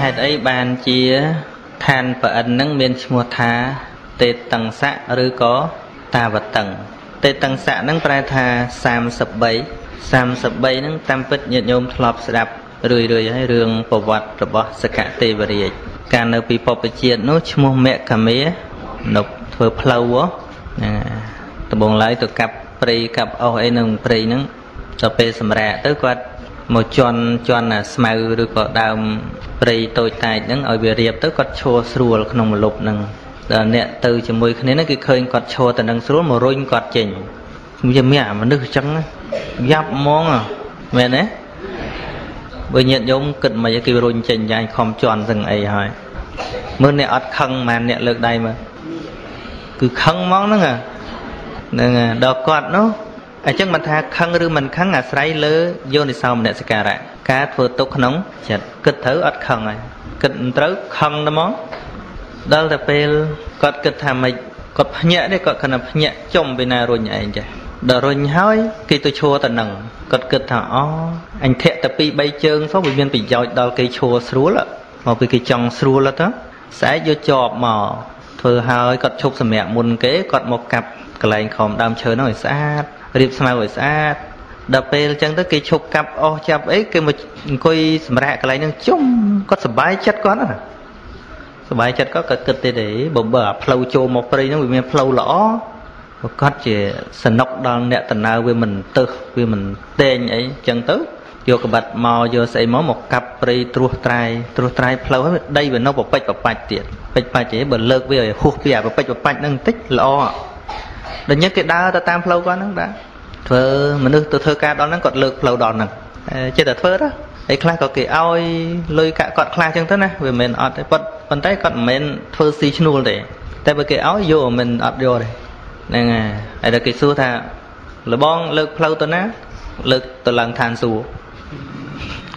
ហេតុអីបានជាឋានប្រអិននឹងមានឈ្មោះថាទេតੰស័កឬក៏តាវតឹងទេតੰស័កនឹងប្រែថា33 33នឹងតាមពិតញាតិញោមធ្លាប់ស្ដាប់រឿយរឿយហើយរឿងប្រវត្តិរបស់សកទេវរាជកាលនៅពីពពជាតិនោះឈ្មោះមគ្គមានៅធ្វើផ្លូវហ្នឹងដំបងឡើយទៅកាប់ព្រៃកាប់អស់អីនឹងព្រៃហ្នឹងដល់ពេលសម្រាកទៅគាត់ មកជន់ជន់ស្មៅឬក៏ដើមព្រៃតូចតាចហ្នឹងឲ្យវារៀបទៅគាត់ឈរស្រួលក្នុងមលុបហ្នឹងដល់អ្នកទៅជាមួយគ្នាហ្នឹងគឺឃើញគាត់ឈរទៅនឹងស្រួលមករុញគាត់ចេញវាមានអាមនុស្សអញ្ចឹងយ៉ាប់ហ្មងមែនទេបើញាតញោមគិតមិនគេរុញចេញយ៉ាងខំជន់សឹងអីហើយមើលអ្នកអត់ខឹងម៉ានអ្នកលើកដៃមើលគឺខឹងហ្មងហ្នឹងហ្នឹងដល់គាត់នោះ អញ្ចឹងមិនថាខឹងឬមិនខឹងអាស្រ័យលើយោនិសោមនសិការៈការធ្វើទុកក្នុងចិត្តគិតត្រូវអត់ខឹងហើយគិតមិនត្រូវខឹងតែមកដល់តែពេលគាត់គិតថាម៉េចគាត់ភ្ញាក់ទេគាត់គណភ្ញាក់ចំពីណារុញឯងចាដល់រុញហើយគេទៅឈួរទៅនឹងគាត់គិតថាអូអញធាក់តែពីរ3ជើងសោះវាមានប្រយោជន៍ដល់គេឈួរស្រួលមកពីគេចង់ស្រួលទៅស្អែកយកជាប់មកធ្វើហើយគាត់ឈប់សម្រាប់មុនគេគាត់មកកាប់កន្លែងខំដើមឈើនោះឲ្យស្អាត រៀបស្មៅឲ្យស្អាតដល់ពេលអញ្ចឹងទៅគេឈប់កាប់អស់ចាប់អីគេមកអង្គុយសម្រាប់កន្លែងហ្នឹងជុំគាត់សុបាយចិត្តគាត់ណាសុបាយចិត្តគាត់ក៏គិតទេទេបើបើអាផ្លូវចូលមកព្រៃហ្នឹងវាមានផ្លូវល្អប្រកាសជាសនុកដល់អ្នកតណៅវាមិនទឹះវាមិនតែងអីអញ្ចឹងទៅយកកបាត់មកយកស្អីមកមកកាប់ព្រៃត្រួសត្រែត្រួសត្រែផ្លូវហើយដីវានៅប្រពេចប្របាច់ទៀតពេចបាច់ទេបើលើកវាឲ្យហួសពីអាប្រពេចប្របាច់ហ្នឹងបន្តិចល្អដល់ញឹកគេដើរទៅតាមផ្លូវគាត់ហ្នឹងដែរ ធ្វើមនុស្សទៅធ្វើការដល់ហ្នឹងគាត់លើកផ្លូវដល់ហ្នឹងចិត្តតែធ្វើទៅហើយខ្លះក៏គេឲ្យលុយកាក់គាត់ខ្លះចឹងទៅណាវាមិនមែនអត់ទេប៉ុន្តែគាត់មិនមែនធ្វើស៊ីឈ្នួលទេតែបើគេឲ្យយកមិនអត់យកទេហ្នឹងហើយហើយដល់គេសួរថាលបងលើកផ្លូវទៅណា លើកទៅឡើងឋានសួគ៌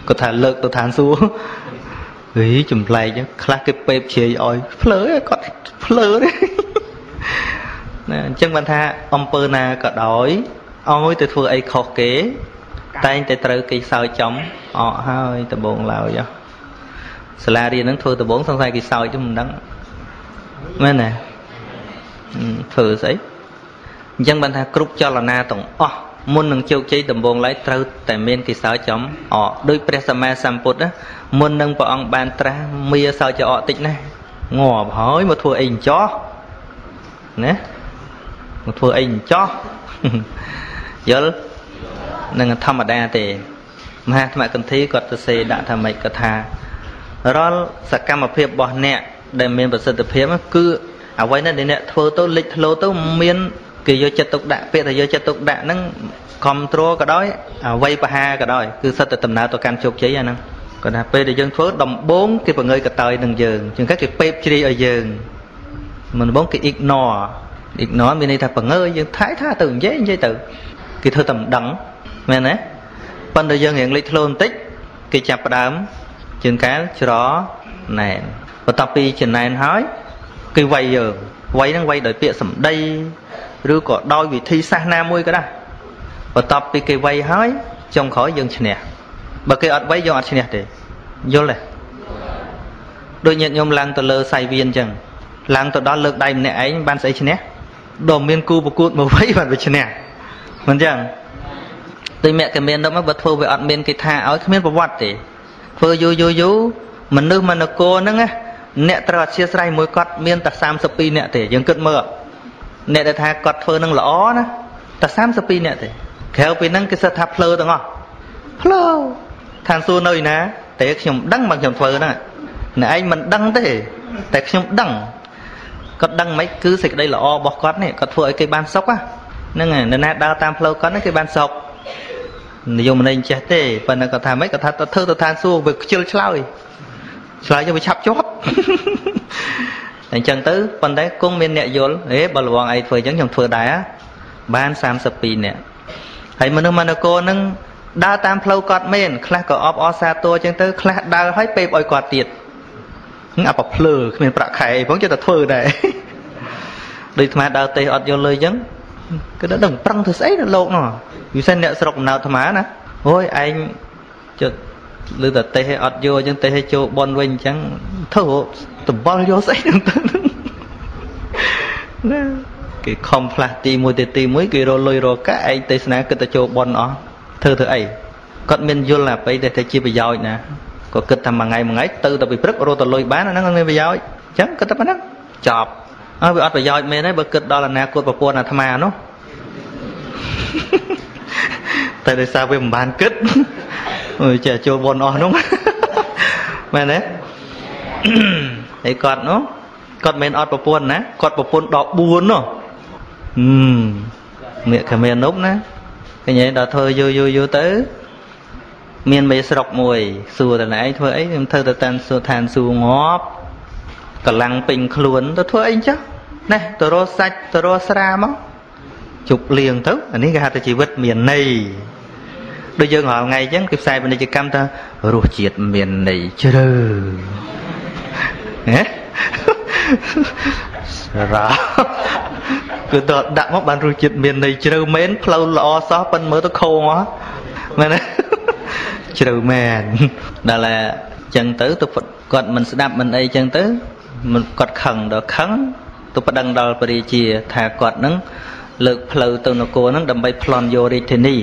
គាត់ថាលើកទៅឋានសួគ៌ហីចម្លែកខ្លះគេពេបជ្រាយឲ្យភ្លើគាត់ភ្លើទេណាអញ្ចឹងបានថាអំពើណាក៏ដោយ ឲ្យទៅធ្វើអីខុសគេ តែងតែត្រូវគេសើចចំអកហើយដបងឡើយសាលារៀនហ្នឹងធ្វើដបងសង្ស័យគេសើចទៅមិនដឹងមែនទេធ្វើស្អីអញ្ចឹងបានថាគ្រប់ចលនាទាំងអស់មុននឹងជោគជ័យដំបងឡើយត្រូវតែមានគេសើចចំអកដោយព្រះសម្មាសម្ពុទ្ធមុននឹងព្រះអង្គបានត្រាស់មៀសើចអកតិចណាងាប់ហើយមកធ្វើអីអញ្ចោះណាមកធ្វើអីអញ្ចោះ យល់នឹងធម្មតាទេមហាអាត្មកន្ធីគាត់ទៅសេដាក់ថាម៉េចគាត់ថារាល់សកម្មភាពរបស់អ្នកដែលមានប្រសិទ្ធភាពគឺអ្វីណាដែលអ្នកធ្វើទៅលេចធ្លោទៅមានគេយកចិត្តទុកដាក់ពាក្យថាយកចិត្តទុកដាក់ហ្នឹងគ្រប់គ្រងក៏ដោយអ្វីបហាក៏ដោយគឺសិតតែដំណើរទៅកាន់ជោគជ័យអាហ្នឹងគាត់ថាពេលដែលយើងធ្វើដំបងគេបង្ងើយកតើយនឹងយើងជាងគេពេបជ្រាយឲ្យយើងមិនដំបងគេ ignore ignore មានន័យថាបង្ងើយើងថៃថាទៅនិយាយនិយាយទៅ គេធ្វើតែមិនដឹងមែនទេប៉ុន្តែយើងរៀងលេចធ្លោបន្តិចគេចាប់ផ្ដើមជើងកាលច្រណែនបន្ទាប់ពីចំណែនហើយគេវាយយើងវាយហ្នឹងវាយដោយពាក្យសម្ដីឬក៏ដោយវិធីសាស្ត្រណាមួយក៏ដែរបន្ទាប់ពីគេវាយហើយចុងក្រោយយើងឈ្នះបើគេអត់វាយយើងអត់ឈ្នះទេយល់ទេដូចញាតិញោមឡើងទៅលើសៃវៀនអញ្ចឹងឡើងទៅដល់លើកដៃម្នាក់ឯងបានស្អីឈ្នះដល់មានគូប្រកួតមកវាយបានវាឈ្នះ មិនអញ្ចឹងដូចមគ្គមាននោះបើធ្វើវាអត់មានគេថាឲ្យគ្មានប្រវត្តិទេធ្វើយូរយូរយូរមនុស្សមនគរហ្នឹងណាអ្នកត្រូវអធិស្ឋានមួយគាត់មានតែ32អ្នកទេយើងគិតមើលអ្នកដែលថាគាត់ធ្វើនឹងល្អណាតែ32អ្នកទេក្រៅពីហ្នឹងគេសិតថាភ្លើទាំងអស់ភ្លើឋានសួគ៌នៅឯណាតែខ្ញុំដឹងមកខ្ញុំធ្វើហ្នឹងអ្នកឯងមិនដឹងទេតែខ្ញុំដឹងគាត់ដឹងមិនគឺសេចក្តីល្អរបស់គាត់នេះគាត់ធ្វើឲ្យគេបានសុខ ហ្នឹងហើយនរណាដើរតាមផ្លូវគាត់ហ្នឹងគេបានសុខនិយមន័យចេះទេប៉ុន្តែគាត់ថាម៉េចគាត់ថាទៅធ្វើទៅឋានសួគ៌វាខ្ជិលឆ្លើយឆ្លើយទៅវាឆាប់ជាប់អញ្ចឹងទៅប៉ុន្តែគង់មានអ្នកយល់ហេបើលវងអីធ្វើអញ្ចឹងខ្ញុំធ្វើដែរបាន32នាក់ហើយមនុស្សមនគរនឹងដើរតាមផ្លូវគាត់មែនខ្លះក៏អបអសាទរអញ្ចឹងទៅខ្លះដើរឲ្យពេបឲ្យគាត់ទៀតអាប្រភ្លើគ្មានប្រាក់ខែអីផងចិត្តតែធ្វើដែរដូចអាត្មាដើរទេសអត់យល់លើអញ្ចឹង គឺដឹងប្រឹងធ្វើស្អីនៅលោកនោះវិសិនអ្នកស្រុកកំណើតអាត្មាណាអូយឯងចិត្តឬតែទេសឲ្យអត់យកអញ្ចឹងទេសឲ្យចូលបនវិញអញ្ចឹងធ្វើតំបល់យកស្អីហ្នឹងទៅណាគេខំផ្លាស់ទីមួយទៅទីមួយគេរលុយរកាឯងទេសនាគិតតែចូលបនអស់ធ្វើធ្វើអីគាត់មានយល់អាបីតែជាប្រយោជន៍ណាក៏គិតថាមួយថ្ងៃមួយថ្ងៃទៅតែពីព្រឹករត់ទៅលុយបានអាហ្នឹងមានប្រយោជន៍អញ្ចឹងគិតតែប៉ុណ្ណឹងចប់ អើវាអត់ប្រយោជន៍មែនទេបើគិតដល់អនាគតប្រពន្ធអាត្មានោះតែដោយសារវាមិនបានគិតអើចេះចូលបនអស់នោះមែនទេហើយគាត់នោះគាត់មិនអត់ប្រពន្ធណាគាត់ប្រពន្ធដល់4នោះហឹមមាកខមែននោះណាឃើញទេដល់ធ្វើយូរយូរយូរទៅ មានមេស្រុកមួយ សួរតើឯងធ្វើអីខ្ញុំធ្វើទៅតាមសួរឋានសួរងាប់កម្លាំងពេញខ្លួនទៅធ្វើអីចាស់ ណេះទៅរកសាច់ទៅរកស្រាមកជប់លៀងទៅអានេះគេហៅថាជីវិតមានន័យដូចយើងរាល់ថ្ងៃអញ្ចឹងគេផ្សាយពាណិជ្ជកម្មថារសជាតិមានន័យជ្រៅហ៎សារ៉ាគឺតដាក់មកបានរសជាតិមានន័យជ្រៅមែនផ្លូវល្អសោះប៉ិនមើលទៅខងហ៎មែនទេជ្រៅមែនដល់តែចឹងទៅទៅគាត់មិនស្ដាប់មិនអីចឹងទៅមិនគាត់ខឹងដល់ខឹង ទៅប្តឹងដល់ព្រះរាជាថាគាត់នឹងលើកផ្លូវទៅនគរហ្នឹងដើម្បីប្លន់យករាជធានី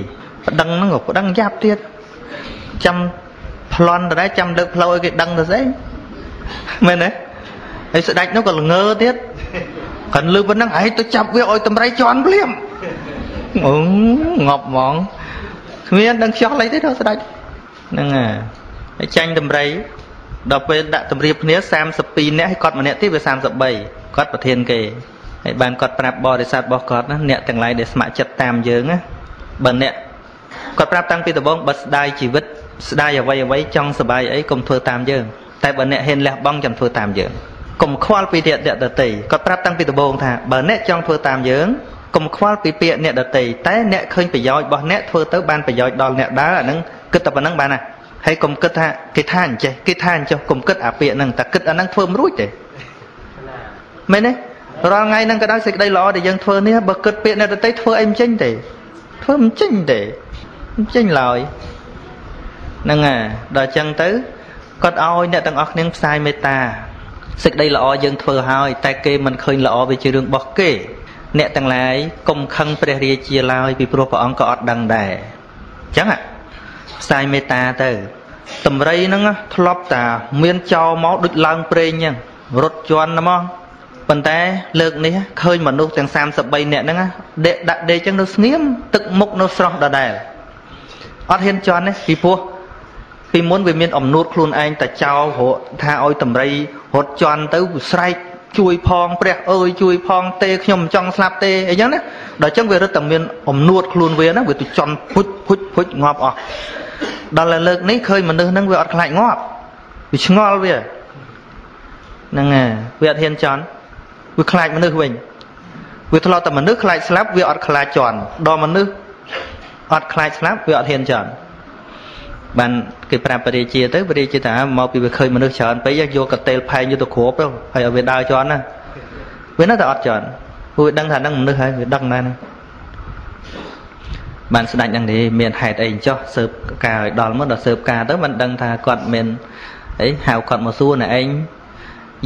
ប្តឹងហ្នឹងក៏ប្តឹងយ៉ាប់ទៀតចាំប្លន់ទៅដែរចាំលើកផ្លូវឲ្យគេដឹងទៅស្អីមែនទេហើយស្ដេចនោះក៏ល្ងើទៀតកាន់លើប៉ុណ្ណឹងឯងទៅចាប់វាឲ្យតម្រៃជន់ភ្លាមអូងប់ហ្មងគ្មានដឹងខ្យល់អីទេដល់ស្ដេចហ្នឹងហើយចាញ់តម្រៃដល់ពេលដាក់តម្រៀបគ្នា32នាក់ហើយគាត់ម្នាក់ទៀតវា33 គាត់ប្រធានគេហើយបានគាត់ប្រាប់បរិស័ទរបស់គាត់ណាអ្នកទាំងឡាយដែលស្ម័គ្រចិត្តតាមយើងណាបើអ្នកគាត់ប្រាប់តាំងពីដំបូងបើស្ដាយជីវិតស្ដាយអ្វីអ្វីចង់សុបាយអីកុំធ្វើតាមយើងតែបើអ្នកហ៊ានលះបង់ចាំធ្វើតាមយើងកុំខ្វល់ពីអ្នកដតីគាត់ប្រាប់តាំងពីដំបូងថាបើអ្នកចង់ធ្វើតាមយើងកុំខ្វល់ពីពាក្យអ្នកដតីតែអ្នកឃើញប្រយោជន៍របស់អ្នកធ្វើទៅបានប្រយោជន៍ដល់អ្នកដើរអាហ្នឹងគិតតែប៉ុណ្្នឹងបានណាហើយកុំគិតថាគេថាអញ្ចេះគេថាអញ្ចោះកុំគិតអាពាក្យហ្នឹងតែគិតអាហ្នឹងធ្វើមិនរួចទេ មែនទេរាល់ថ្ងៃហ្នឹងក៏ដោយសេចក្តីល្អដែលយើងធ្វើនេះបើគិតពាក្យអ្នកដតីធ្វើអីមិនចេញទេធ្វើមិនចេញទេមិនចេញឡើយហ្នឹងហើយដល់អញ្ចឹងទៅគាត់ឲ្យអ្នកទាំងអស់គ្នាផ្សាយមេត្តាសេចក្តីល្អយើងធ្វើហើយតែគេមិនឃើញល្អវាជារឿងរបស់គេ អ្នកទាំងឡាយកុំខឹងព្រះរាជាឡើយពីព្រោះព្រះអង្គក៏អត់ដឹងដែរអញ្ចឹងផ្សាយមេត្តាទៅតម្រៃហ្នឹងធ្លាប់តាមានចោលមកដូចឡើងប្រេងអញ្ចឹងរត់ជន់ហ្មង ប៉ុន្តែលើកនេះឃើញមនុស្សទាំង33នាក់ហ្នឹងដេកដាក់ដេកអញ្ចឹងនៅស្ងៀមទឹកមុខនៅស្រស់ដដែលអត់ហ៊ានជន់ទេពីព្រោះពីមុនវាមានអំនួតខ្លួនឯងតែចោលរកថាឲ្យតម្រៃរត់ជន់ទៅស្រែកជួយផងព្រះអើយជួយផងទេខ្ញុំមិនចង់ស្លាប់ទេអីចឹងណាដល់ចឹងវារត់តែមានអំនួតខ្លួនវាណាវាទៅជន់ពុជពុជពុជងាប់អស់ដល់លើកនេះឃើញមនុស្សហ្នឹងវាអត់ខ្លាចងាប់វាឆ្ងល់វាហ្នឹងហើយវាអត់ហ៊ានជន់ វាខ្លាចមនុស្សវិញវាធ្លាប់តែមនុស្សខ្លាចស្លាប់វាអត់ខ្លាចជន់ដល់មនុស្សអត់ខ្លាចស្លាប់វាអត់ហ៊ានជន់បានគេប្រាប់ពរាជាទៅពរាជាថាមកពីវាឃើញមនុស្សច្រើនពេកយកកតេលផែងយកទៅគ្របទៅហើយឲ្យវាដើរជន់ណាវានៅតែអត់ជន់ព្រោះវាដឹងថានឹងមនុស្សហើយវាដឹងណាស់បានស្ដាច់ហ្នឹងនេះមានហេតុអីចោះសើបការឲ្យដល់មកដល់សើបការទៅបានដឹងថាគាត់មានអីហៅគាត់មកសួរណែឯង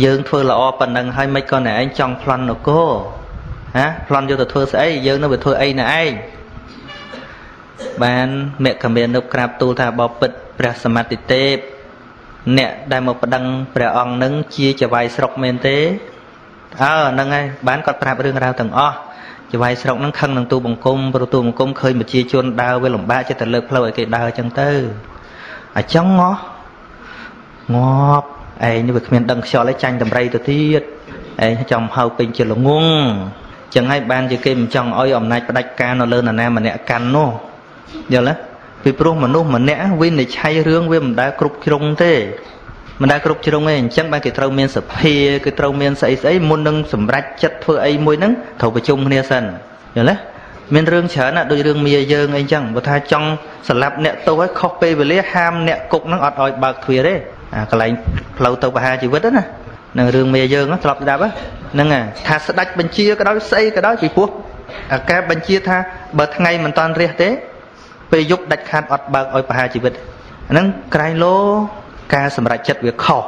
យើងធ្វើល្អប៉ុណ្ណឹងហើយមិនក៏ណែឯងចង់ប្លន់នគរហាប្លន់យកទៅធ្វើស្អីយើងនៅវាធ្វើអីណែឯងបានមគ្គមាននុក្រាបទូលថាបបិទ្ធព្រះសមត្ថទេពអ្នកដែលមកប្តឹងព្រះអង្គនឹងជាចវាយស្រុកមែនទេអើហ្នឹងហើយបានគាត់ប្រាប់រឿងរ៉ាវទាំងអស់ចវាយស្រុកហ្នឹងខឹងនឹងទូបង្គំព្រោះទូបង្គំឃើញប្រជាជនដើរវាលំបាកចិត្តតែលើកផ្លូវឲ្យគេដើរអញ្ចឹងទៅអញ្ចឹងហ៎ងាប់ ឯងនេះវាគ្មានដឹងខ្យល់ឯងចាញ់តម្រៃទៅទៀតឯងចង់ហៅពេញជាល្ងងចឹងហើយបានជាគេមិនចង់ឲ្យអំណាចផ្ដាច់ការនៅលើនរណាម្នាក់កាន់នោះយល់ទេពីព្រោះមនុស្សម្នាក់វិនិច្ឆ័យរឿងវាមិនដែលគ្រប់ជ្រុងទេមិនដែលគ្រប់ជ្រុងទេអញ្ចឹងបានគេត្រូវមានសភាគេត្រូវមានស្អីស្អីមុននឹងសម្រេចចិត្តធ្វើអីមួយហ្នឹងត្រូវប្រជុំគ្នាសិនយល់ទេមានរឿងច្រើនណាស់ដូចរឿងមាយើងអីចឹងបើថាចង់ស្លាប់អ្នកទោសឲ្យខុសពេលវេលាហាមអ្នកគុកហ្នឹងអត់ឲ្យបើកទ្វារទេអា កន្លែងផ្លូវទៅបហាជីវិតណានឹងរឿងមាយើងធ្លាប់ស្ដាប់ហ្នឹងថាស្ដាច់បញ្ជាក៏ដោយស្អីក៏ដោយពីព្រោះអាការបញ្ជាថាបើថ្ងៃមិនតាន់រះទេពេលយប់ដាច់ខាតអត់បើកឲ្យបហាជីវិតហ្នឹងក្រែងលោការសម្រេចចិត្តវាខុស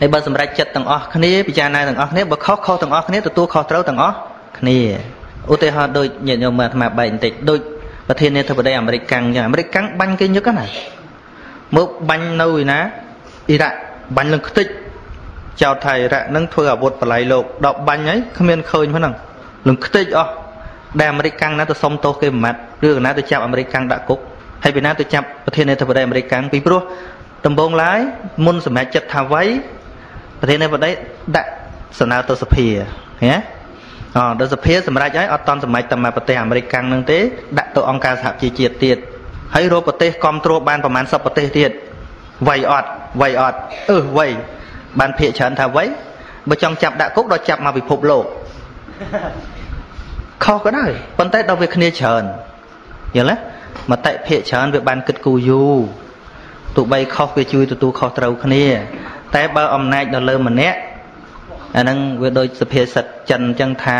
ហើយបើសម្រេចចិត្តទាំងអស់គ្នាពិចារណាទាំងអស់គ្នាបើខុសខុសទាំងអស់គ្នាទទួលខុសត្រូវទាំងអស់គ្នាឧទាហរណ៍ដូចញាតិញោមអាត្មាបែកបន្តិចដូចប្រធានាធិបតីអាមេរិកកាំងចឹងអាមេរិកកាំងបាញ់គេញឹកណាមើលបាញ់នៅឯណា អ៊ីរ៉ាក់បាញ់លឹងខ្ទេចចោតថាអ៊ីរ៉ាក់នឹងធ្វើអាវុធបល័យលោកដល់បាញ់ហើយគ្មានឃើញហ្នឹងលឹងខ្ទេចអស់ដែលអាមេរិកកាំងណាទៅសុំទោសគេមួយម៉ាត់ឬកណាទៅចាប់អាមេរិកកាំងដាក់គុកហើយពីណាទៅចាប់ប្រធានាធិបតីអាមេរិកកាំងពីព្រោះដំបងឡើយមុនសម្រាប់ចិត្តថាវៃប្រធានាធិបតីដាក់សំណើទៅសភាឃើញទេអដល់សភាសម្រាប់ហើយអត់តន់សម្រេចតែមកប្រទេសអាមេរិកកាំងនឹងទេដាក់ទៅអង្គការសហជីវជាតិទៀតហើយរកប្រទេសគ្រប់គ្រងបានប្រមាណ10ប្រទេសទៀត វៃអត់វៃអត់អឺវៃបានភាកច្រើនថាវៃបើចង់ចាប់ដាក់គុកដល់ចាប់មកពិភពលោកខុសក៏ដោយប៉ុន្តែដល់វាគ្នាច្រើនយល់ទេមតិភាកច្រើនវាបានគិតគូរយូរទោះបីខុសវាជួយទទួលខុសត្រូវគ្នា តែបើអំណាចនៅលើម្នាក់អាហ្នឹងវាដូចសុភាសិតចិនអញ្ចឹងថា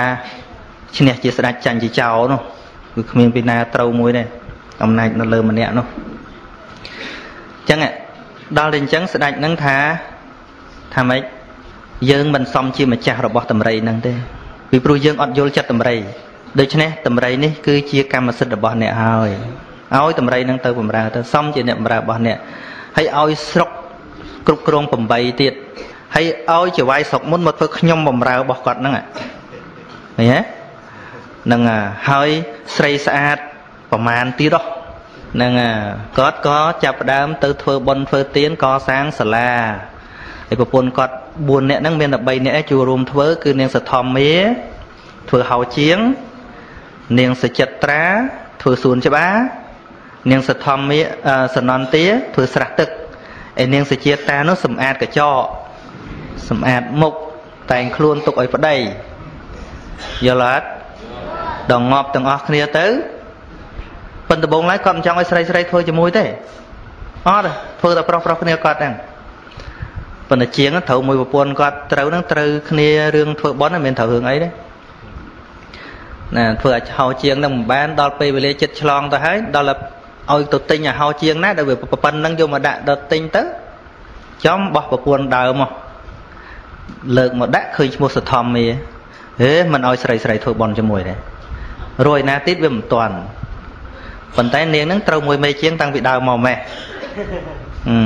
ឈ្នះជាស្ដេចចាញ់ជាចោលនោះវាគ្មានពីណាត្រូវមួយទេអំណាចនៅលើម្នាក់នោះអញ្ចឹង ដល់តែអញ្ចឹងស្ដេចហ្នឹងថាថាម៉េចយើងមិនសមជាម្ចាស់របស់តម្រៃហ្នឹងទេពីព្រោះយើងអត់យល់ចិត្តតម្រៃដូច្នេះតម្រៃនេះគឺជាកម្មសិទ្ធិរបស់អ្នកហើយឲ្យតម្រៃនឹងទៅបំរើទៅសមជាអ្នកបំរើរបស់អ្នកហើយឲ្យស្រុកគ្រប់គ្រង8ទៀតហើយឲ្យចវាយស្រុកមុនមកធ្វើខ្ញុំបំរើរបស់គាត់ហ្នឹងឃើញទេនឹងហើយស្រីស្អាតប្រមាណទៀតហ្នឹងគាត់ក៏ចាប់ផ្ដើមទៅធ្វើបុណ្យធ្វើទានកសាងសាលាហើយប្រពន្ធគាត់4នាក់ហ្នឹងមានតែ3នាក់ឯងចូលរួមធ្វើគឺនាងសធម្មាធ្វើហោជាង នាងសចិត្រាធ្វើសួនច្បារនាងសធម្មាសនន្ទាធ្វើស្រះទឹកឯនាងសជាតានោះសម្អាតកញ្ចក់សម្អាតមុខតែងខ្លួនទុកឲ្យប្តីយល់អត់ដល់ងាប់ទាំងអស់គ្នាទៅ ប៉ុន្តែបងឡើយគាត់មិនចង់ឲ្យស្រីស្រីធ្វើជាមួយទេអត់ធ្វើតែប្រុសប្រុសគ្នាគាត់ហ្នឹងប៉ុន្តែជាងត្រូវមួយប្រពន្ធគាត់ត្រូវហ្នឹងត្រូវគ្នារឿងធ្វើបន់មិនមែនត្រូវរឿងអីទេណាធ្វើឲ្យហោជាងនឹងមិនបានដល់ពេលវេលាចិត្តឆ្លងទៅហើយដល់ឲ្យទៅទិញឲ្យហោជាងណាដល់វាប៉ុណ្្នឹងយកមកដាក់ដល់ទិញទៅចំបោះប្រពន្ធដើមមកលើកមកដាក់ឃើញឈ្មោះសធម្មាហេមិនឲ្យស្រីស្រីធ្វើបន់ជាមួយទេរួយណាទៀតវាមិនតាន់ ប៉ុន្តែនាងនឹងត្រូវមួយមេជាងតាំងពីដើមមកម៉េះអឺ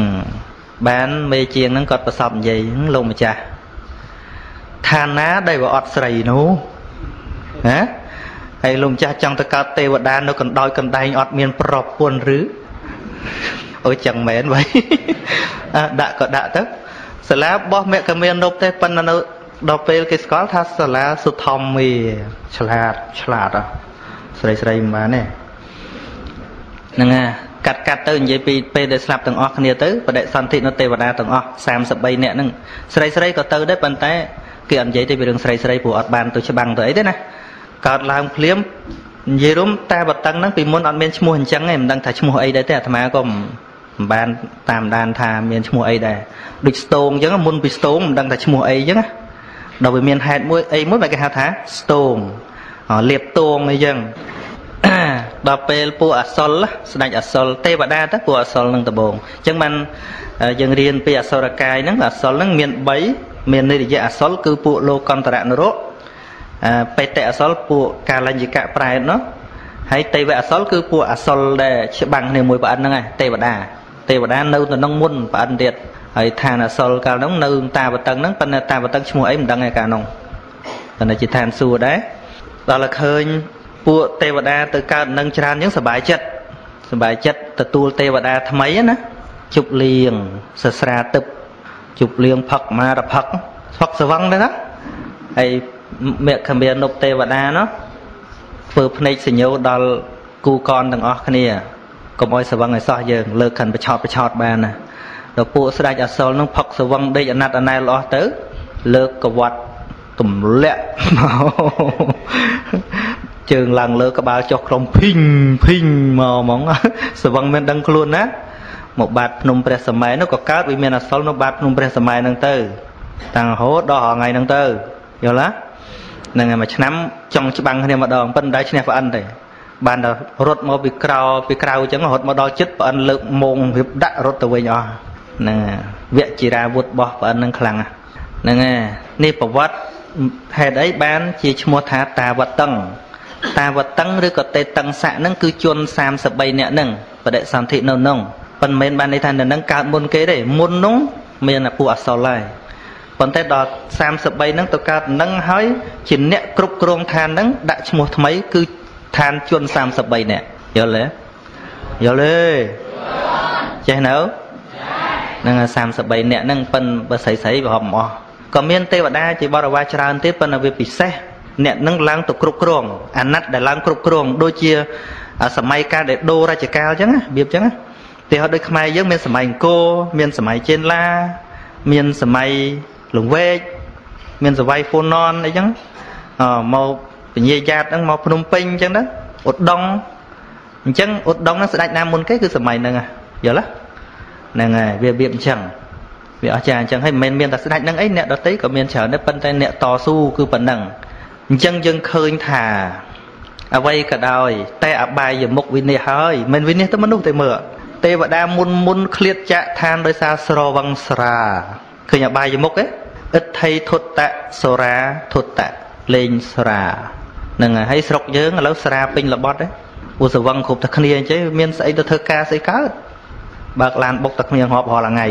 បានមេជាងនឹងគាត់ប្រសពនិយាយលោកម្ចាស់ឋានណាដែលវាអត់ស្រីនោះណាហើយលោកម្ចាស់ចង់ទៅកើតទេវតានៅកណ្ដោយកណ្ដែងអត់មានប្រពន្ធឬអូចឹងមែនវ៉ៃដាក់ក៏ដាក់ទៅសាលាបោះមគ្គមាននប់ទេប៉ុន្តែនៅដល់ពេលគេស្គាល់ថាសាលាសុធម្មាឆ្លាតឆ្លាតអស្រីស្រីមិនបានទេ ហ្នឹងហើយកាត់កាត់ទៅនិយាយពីពេលដែលស្លាប់ទាំងអស់គ្នាទៅបដិសន្ធិនៅទេវតាទាំងអស់33នាក់ហ្នឹងស្រីស្រីក៏ទៅដែរប៉ុន្តែគេអត់និយាយទេពីរឿងស្រីស្រីព្រោះអត់បានទៅច្បាំងទៅអីទេណាកើតឡើងភ្លាមនិយាយរួមតែបតឹងហ្នឹងពីមុនអត់មានឈ្មោះអញ្ចឹងឯងមិនដឹងថាឈ្មោះអីដែរទេអាត្មាក៏មិនបានតាមដានថាមានឈ្មោះអីដែរដូចស្ទងអញ្ចឹងមុនពីស្ទងមិនដឹងថាឈ្មោះអីអញ្ចឹងដល់វាមានហេតុមួយអីមួយបែរគេហៅថាស្ទងលៀបតងអីចឹង ដល់ពេលពួកអសុលស្ដេចអសុលទេវតាទៅពួកអសុលនឹងដំបងអញ្ចឹងបានយើងរៀនពីអសុរកាយហ្នឹងអសុលហ្នឹងមាន3មាននិរយៈអសុលគឺពួកលោកន្តរនរៈបេតិអសុលពួកកាលញ្ញិកៈប្រែតនោះហើយទេវអសុលគឺពួកអសុលដែលច្បាំងគ្នាមួយប្រអិនហ្នឹងឯងទេវតាទេវតានៅទៅនឹងមុនប្រអិនទៀតហើយឋានអសុលកាលហ្នឹងនៅតាវតឹងហ្នឹងប៉ុន្តែតាវតឹងឈ្មោះអីមិនដឹងឯកាលហ្នឹងប៉ុន្តែជាឋានសួគ៌ដែរដល់តែឃើញ ពួកទេវតាទៅកើតនឹងច្រើនអញ្ចឹងសบายចិត្តសบายចិត្តទទួលទេវតាថ្មីណាជប់លៀងសស្រាទឹកជប់លៀងផឹកមារផឹកផឹកស្វឹងដែរណាហើយមគ្គមានុបទេវតានោះធ្វើភ្នែកសញ្ញោដល់គូកនទាំងអស់គ្នាកុំឲ្យស្វឹងឲ្យសោះយើងលើកខិនបឆោតបឆោតបានណាដល់ពួកស្ដេចអសុលនឹងផឹកស្វឹងដេកអាណត្តិអាណែលអស់ទៅលើកកវាត់ទម្លាក់ ជើងឡើងលើក្បាលចុះក្រុមភីងភីងមកហ្មងស្វឹងមិនដឹងខ្លួនណាមកបាត់ភ្នំព្រះសម័យនោះក៏កើតវាមានអសលនៅបាត់ភ្នំព្រះសម័យហ្នឹងទៅ តាំងរហូតដល់ថ្ងៃហ្នឹងទៅយល់ទេហ្នឹងហើយមួយឆ្នាំចង់ច្បាំងគ្នាម្ដងប៉ុន្តែឈ្នះប្រអិនទេបានដល់រត់មកពីក្រៅពីក្រៅអញ្ចឹងរត់មកដល់ចិត្តប្រអិនលើកមងរៀបដាក់រត់ទៅវិញអស់ហ្នឹងវគ្គជារាវុធរបស់ប្រអិនហ្នឹងខ្លាំងហ្នឹងហើយនេះប្រវត្តិហេតុអីបានជាឈ្មោះថាតាវតឹង តាវតឹងឬក៏តេតឹងស័កហ្នឹងគឺជន33នាក់ហ្នឹងបដិសន្ធិនៅក្នុងប៉ុន្មានបានន័យថានៅនឹងកើតមុនគេទេមុននោះមានពួកអសលហើយប៉ុន្តែដល់33ហ្នឹងទៅកើតនឹងហើយជាអ្នកគ្រប់គ្រងឋានហ្នឹងដាក់ឈ្មោះថ្មីគឺឋានជន33នាក់យល់ទេយល់ទេចេះនៅហ្នឹង33នាក់ហ្នឹងប៉ិនបើស្រីស្រីប្រហមអស់ក៏មានទេវតាជាបរិវារច្រើនទៀតប៉ុន្តែវាពិសេស អ្នកនឹងឡើងទៅគ្រប់គ្រងអាណត្តិដែលឡើងគ្រប់គ្រងដូចជាសម័យកាលដែលដូររជ្ជកាលអញ្ចឹងរបៀបអញ្ចឹងទេហត់ដូចខ្មែរយើងមានសម័យអង្គរមានសម័យចេនឡា មានសម័យលង្វែកមានសវ័យហ្វូណនអីចឹងអមកពញាយ៉ាតហ្នឹងមកភ្នំពេញអញ្ចឹងណាឧត្តងអញ្ចឹងឧត្តងហ្នឹងស្ដេចណាមុនគេគឺសម័យហ្នឹងយល់ទេហ្នឹងហើយវាវាអញ្ចឹងវាអស្ចារ្យអញ្ចឹងហើយមិនមែនមានតែស្ដេចហ្នឹងអីអ្នកដតីក៏មានច្រើនដែរប៉ុន្តែអ្នកតស៊ូគឺប៉ុណ្ណឹង អញ្ចឹងយើងឃើញថាអ្វីក៏ដោយតែអបាយមុខវិនិច្ឆ័យហើយមិនវិនិច្ឆ័យទៅមនុស្សទេមើលទេវតាមុនមុនឃ្លាតចាក់ឋានដោយសារស្រវឹងស្រាឃើញអបាយមុខទេអិដ្ឋិធុតៈសូរាធុតៈលេងស្រាហ្នឹងហើយស្រុកយើងឥឡូវស្រាពេញល្បត់ទេឧសវឹងគ្រប់តែគ្នាអញ្ចឹងមានស្អីទៅធ្វើការស្អីកើតបើកឡានបុកតែគ្នាងាប់រាល់ថ្ងៃ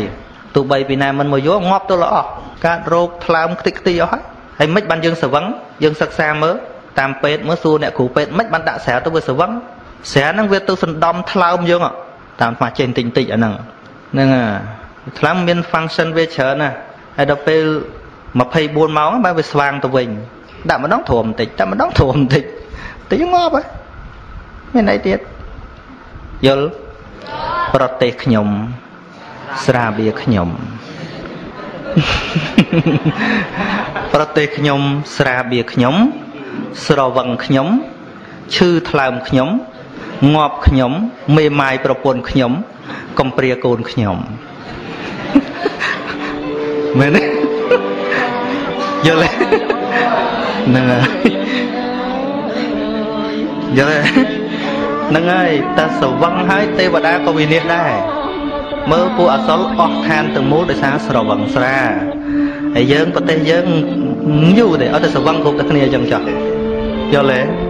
ទោះបីពីណាមិនមកយកងាប់ទៅល្អកើតរោគថ្លើមខ្ទេចខ្ទីអស់ហើយ ហើយមិនបានយើងស្វឹងយើងសិក្សាមើលតាមពេទ្យមើលសួរអ្នកគ្រូពេទ្យមិនបានដាក់ស្រាទៅវាស្វឹងស្រាហ្នឹងវាទៅសណ្ដំថ្លើមយើងតាមស្មាចេញតិចតិចអាហ្នឹងហ្នឹងថ្លើមមាន function វាច្រើនណាហើយដល់ពេល24ម៉ោងបើវាស្វាងទៅវិញដាក់ម្ដងធំបន្តិចដាក់ម្ដងធំបន្តិចតិចងាប់ហើយមានអីទៀតយល់ប្រទេសខ្ញុំស្រាបៀខ្ញុំ ប្រទេសខ្ញុំស្រាបៀខ្ញុំ ស្រវឹងខ្ញុំឈឺថ្លើមខ្ញុំងាប់ខ្ញុំ មេម៉ាយប្រពន្ធខ្ញុំ កំព្រាកូនខ្ញុំមែនទេយល់ទេហ្នឹងហើយយល់ទេហ្នឹងហើយតែស្រវឹងហើយទេវតាក៏វិនិច្ឆ័យដែរ មើលពួកអសលអស់ឋានទាំងមូលដោយសារស្រវឹងស្រាហើយយើងប្រទេសយើងយូរទេអត់ទៅស្រវឹងគ្រប់តែគ្នាអញ្ចឹងចោះយល់ទេ